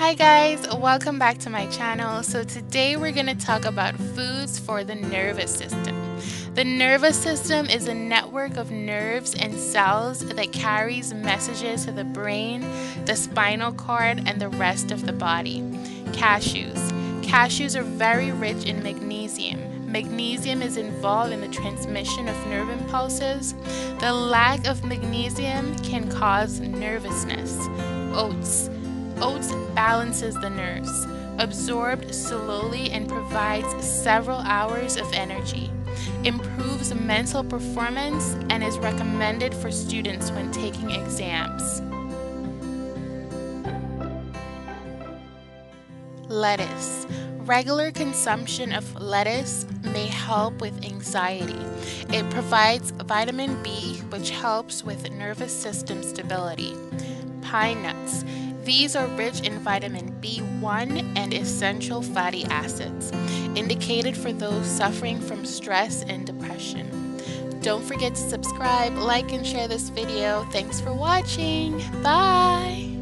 Hi guys, welcome back to my channel. So today we're going to talk about foods for the nervous system. The nervous system is a network of nerves and cells that carries messages to the brain, the spinal cord, and the rest of the body. Cashews. Cashews are very rich in magnesium. Magnesium is involved in the transmission of nerve impulses. The lack of magnesium can cause nervousness. Oats. Oats balances the nerves, absorbed slowly and provides several hours of energy improves mental performance, and is recommended for students when taking exams. Lettuce. Regular consumption of lettuce may help with anxiety. It provides vitamin B, which helps with nervous system stability. Pine nuts. These are rich in vitamin B1 and essential fatty acids, indicated for those suffering from stress and depression. Don't forget to subscribe, like, and share this video. Thanks for watching. Bye!